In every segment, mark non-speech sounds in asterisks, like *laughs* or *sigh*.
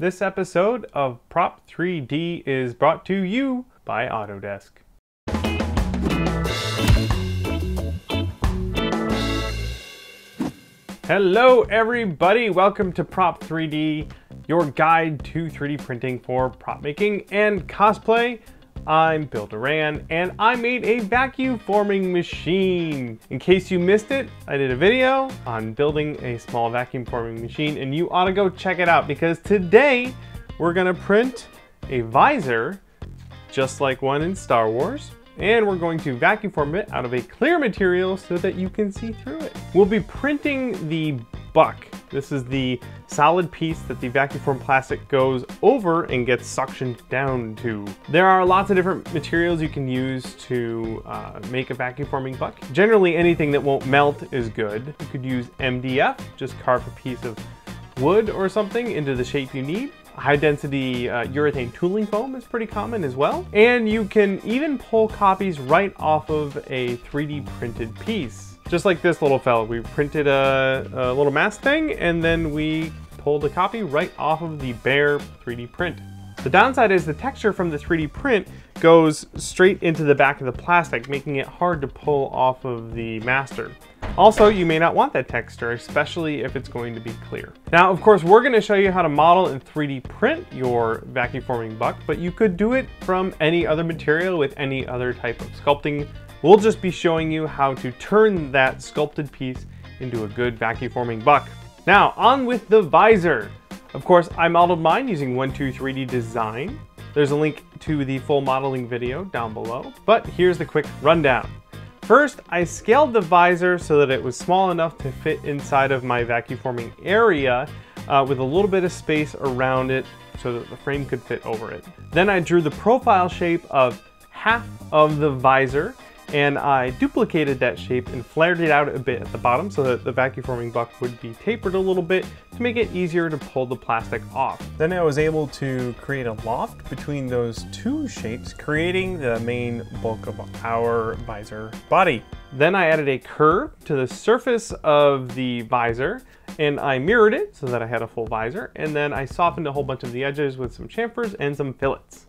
This episode of Prop 3D is brought to you by Autodesk. Hello everybody, welcome to Prop 3D, your guide to 3D printing for prop making and cosplay. I'm Bill Doran, and I made a vacuum forming machine. In case you missed it, I did a video on building a small vacuum forming machine, and you ought to go check it out because today we're gonna print a visor just like one in Star Wars, and we're going to vacuum form it out of a clear material so that you can see through it. We'll be printing the buck this is the solid piece that the vacuum form plastic goes over and gets suctioned down to. There are lots of different materials you can use to uh, make a vacuum forming buck. Generally anything that won't melt is good. You could use MDF, just carve a piece of wood or something into the shape you need. High density uh, urethane tooling foam is pretty common as well. And you can even pull copies right off of a 3D printed piece. Just like this little fella, we printed a, a little mask thing and then we pulled a copy right off of the bare 3D print. The downside is the texture from the 3D print goes straight into the back of the plastic, making it hard to pull off of the master. Also, you may not want that texture, especially if it's going to be clear. Now, of course, we're gonna show you how to model and 3D print your vacuum forming buck, but you could do it from any other material with any other type of sculpting We'll just be showing you how to turn that sculpted piece into a good vacuum forming buck. Now, on with the visor. Of course, I modeled mine using 123D Design. There's a link to the full modeling video down below, but here's the quick rundown. First, I scaled the visor so that it was small enough to fit inside of my vacuum forming area uh, with a little bit of space around it so that the frame could fit over it. Then I drew the profile shape of half of the visor and I duplicated that shape and flared it out a bit at the bottom so that the vacuum forming buck would be tapered a little bit to make it easier to pull the plastic off. Then I was able to create a loft between those two shapes, creating the main bulk of our visor body. Then I added a curve to the surface of the visor and I mirrored it so that I had a full visor and then I softened a whole bunch of the edges with some chamfers and some fillets.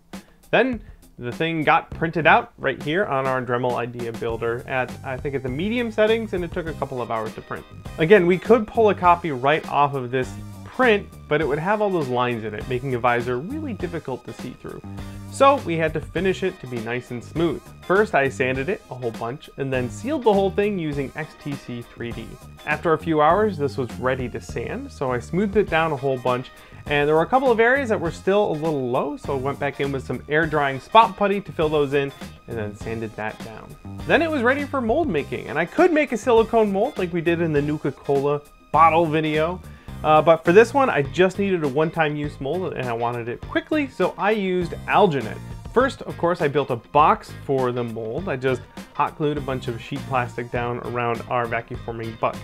Then the thing got printed out right here on our Dremel Idea Builder at, I think at the medium settings, and it took a couple of hours to print. Again, we could pull a copy right off of this print, but it would have all those lines in it, making a visor really difficult to see through. So we had to finish it to be nice and smooth. First I sanded it a whole bunch and then sealed the whole thing using XTC 3D. After a few hours this was ready to sand, so I smoothed it down a whole bunch and there were a couple of areas that were still a little low, so I went back in with some air drying spot putty to fill those in and then sanded that down. Then it was ready for mold making, and I could make a silicone mold like we did in the Nuka-Cola bottle video, uh, but for this one, I just needed a one-time use mold and I wanted it quickly, so I used alginate. First, of course, I built a box for the mold. I just hot glued a bunch of sheet plastic down around our vacuum forming buck.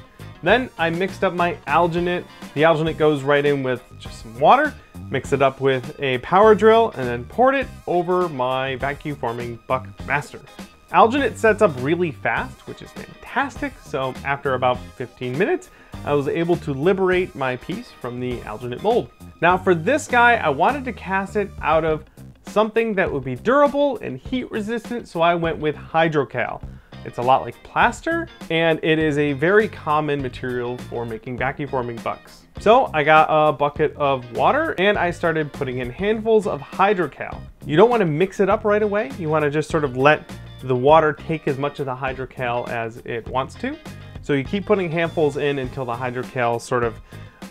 Then I mixed up my alginate. The alginate goes right in with just some water, mix it up with a power drill, and then poured it over my vacuum forming buck master. Alginate sets up really fast, which is fantastic. So after about 15 minutes, I was able to liberate my piece from the alginate mold. Now for this guy, I wanted to cast it out of something that would be durable and heat resistant, so I went with hydrocal. It's a lot like plaster, and it is a very common material for making vacuum forming bucks. So I got a bucket of water and I started putting in handfuls of hydrocal. You don't want to mix it up right away. You want to just sort of let the water take as much of the hydrocal as it wants to. So you keep putting handfuls in until the hydrocal sort of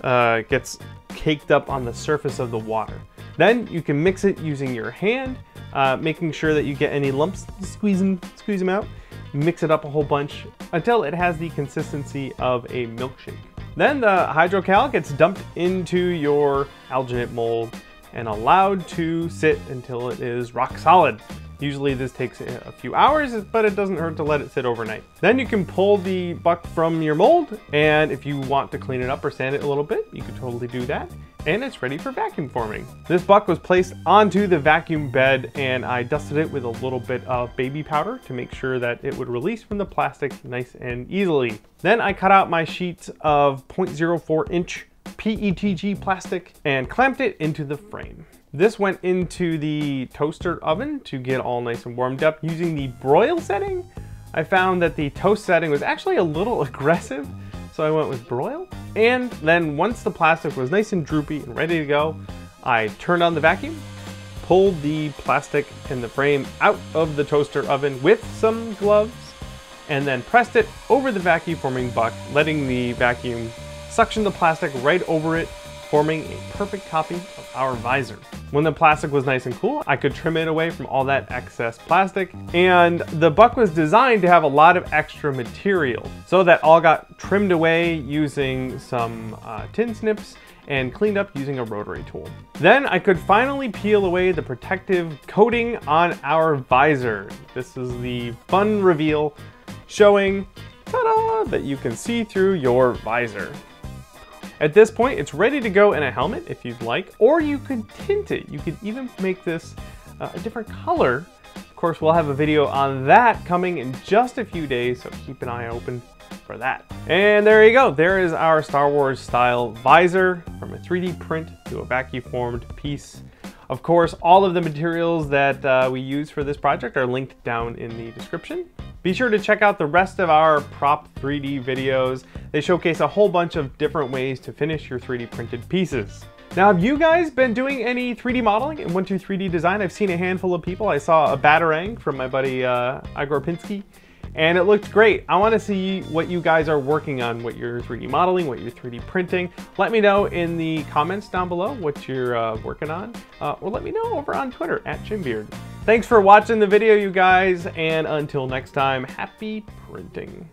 uh, gets caked up on the surface of the water. Then you can mix it using your hand, uh, making sure that you get any lumps, squeeze them, squeeze them out, mix it up a whole bunch until it has the consistency of a milkshake. Then the hydrocal gets dumped into your alginate mold and allowed to sit until it is rock solid. Usually this takes a few hours, but it doesn't hurt to let it sit overnight. Then you can pull the buck from your mold, and if you want to clean it up or sand it a little bit, you can totally do that and it's ready for vacuum forming. This buck was placed onto the vacuum bed and I dusted it with a little bit of baby powder to make sure that it would release from the plastic nice and easily. Then I cut out my sheets of 0.04 inch PETG plastic and clamped it into the frame. This went into the toaster oven to get all nice and warmed up using the broil setting. I found that the toast setting was actually a little *laughs* aggressive, so I went with broil. And then once the plastic was nice and droopy and ready to go, I turned on the vacuum, pulled the plastic and the frame out of the toaster oven with some gloves, and then pressed it over the vacuum forming buck, letting the vacuum suction the plastic right over it forming a perfect copy of our visor. When the plastic was nice and cool, I could trim it away from all that excess plastic. And the buck was designed to have a lot of extra material. So that all got trimmed away using some uh, tin snips and cleaned up using a rotary tool. Then I could finally peel away the protective coating on our visor. This is the fun reveal showing, ta-da, that you can see through your visor. At this point, it's ready to go in a helmet if you'd like, or you could tint it. You could even make this uh, a different color. Of course, we'll have a video on that coming in just a few days, so keep an eye open for that. And there you go. There is our Star Wars style visor from a 3D print to a vacuum formed piece. Of course, all of the materials that uh, we use for this project are linked down in the description. Be sure to check out the rest of our Prop 3D videos. They showcase a whole bunch of different ways to finish your 3D printed pieces. Now, have you guys been doing any 3D modeling in 123D Design? I've seen a handful of people. I saw a Batarang from my buddy uh, Igor Pinsky and it looked great. I wanna see what you guys are working on, what you're 3D modeling, what you're 3D printing. Let me know in the comments down below what you're uh, working on, uh, or let me know over on Twitter, at Chinbeard. Thanks for watching the video, you guys, and until next time, happy printing.